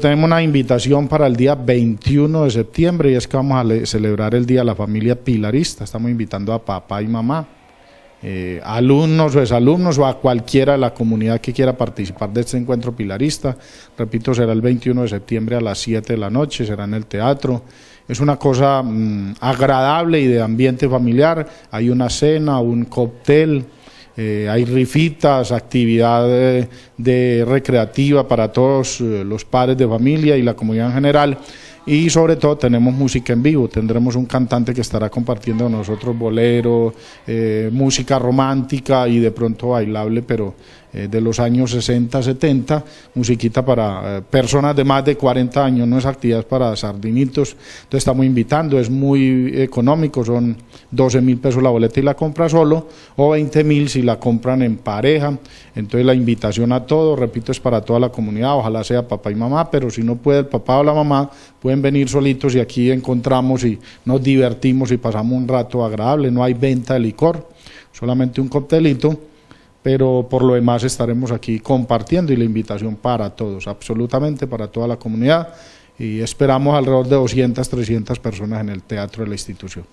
Tenemos una invitación para el día 21 de septiembre y es que vamos a celebrar el Día de la Familia Pilarista. Estamos invitando a papá y mamá, eh, alumnos o exalumnos o a cualquiera de la comunidad que quiera participar de este encuentro pilarista. Repito, será el 21 de septiembre a las 7 de la noche, será en el teatro. Es una cosa mm, agradable y de ambiente familiar. Hay una cena, un cóctel. Eh, hay rifitas, actividad de, recreativa para todos eh, los padres de familia y la comunidad en general y sobre todo tenemos música en vivo, tendremos un cantante que estará compartiendo con nosotros bolero, eh, música romántica y de pronto bailable, pero eh, de los años 60, 70, musiquita para eh, personas de más de 40 años, no es actividad para sardinitos, entonces estamos invitando, es muy económico, son 12 mil pesos la boleta y la compra solo, o 20 mil si la compran en pareja, entonces la invitación a todos, repito, es para toda la comunidad, ojalá sea papá y mamá, pero si no puede el papá o la mamá, pueden venir solitos y aquí encontramos y nos divertimos y pasamos un rato agradable. No hay venta de licor, solamente un coctelito, pero por lo demás estaremos aquí compartiendo y la invitación para todos, absolutamente para toda la comunidad y esperamos alrededor de 200, 300 personas en el teatro de la institución.